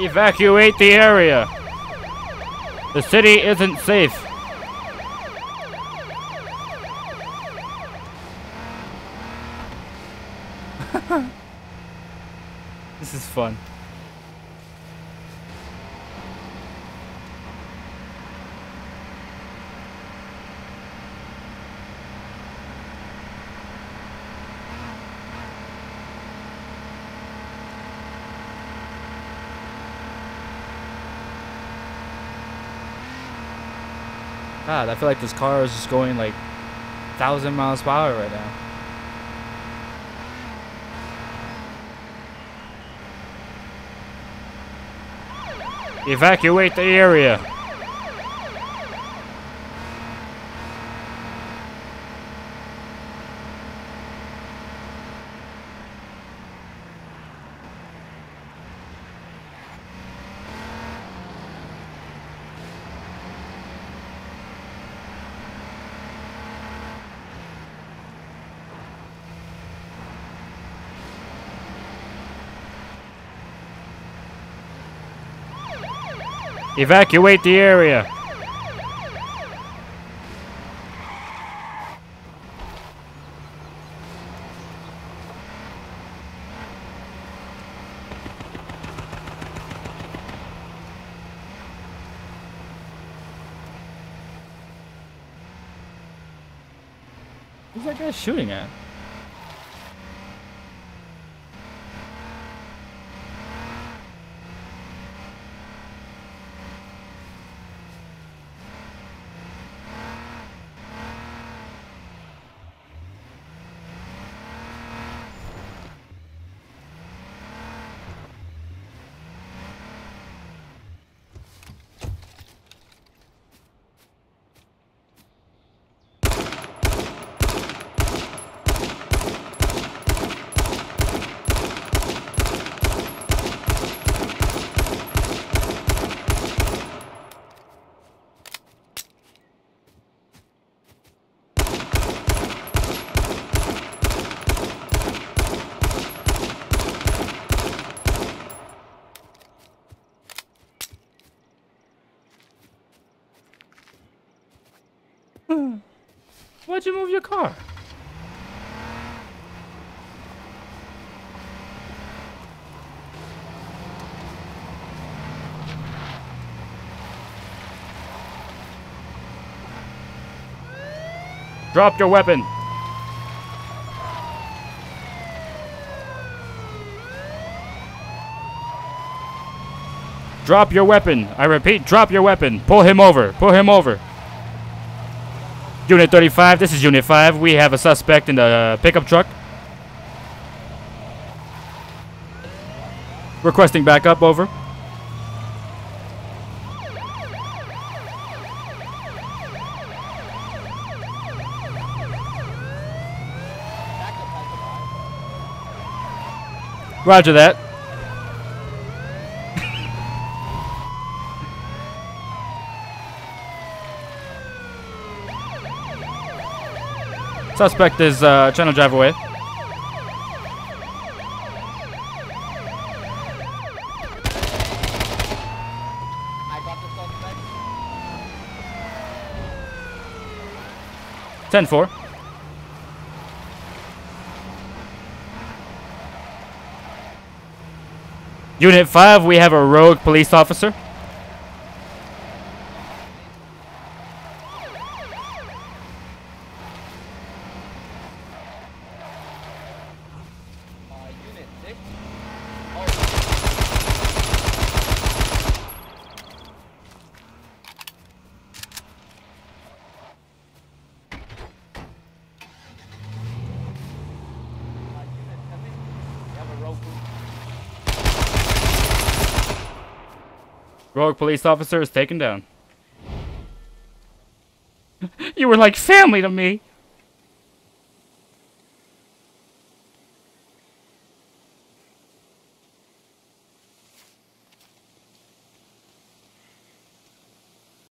Evacuate the area. The city isn't safe. this is fun. God, I feel like this car is just going like thousand miles per hour right now. Evacuate the area. Evacuate the area. Who's that guy shooting at? Why'd you move your car? Drop your weapon. Drop your weapon. I repeat, drop your weapon. Pull him over. Pull him over. Unit 35, this is Unit 5. We have a suspect in the pickup truck. Requesting backup, over. Roger that. Suspect is uh, trying to drive away. Ten four. Unit 5, we have a rogue police officer. Uh, unit 6. Uh, unit 7. We have a rogue Rogue police officer is taken down. you were like family to me.